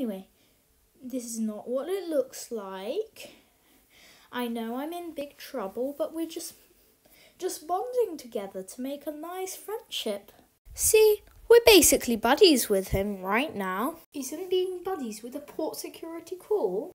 Anyway, this is not what it looks like. I know I'm in big trouble, but we're just just bonding together to make a nice friendship. See, we're basically buddies with him right now. Isn't being buddies with a port security cool?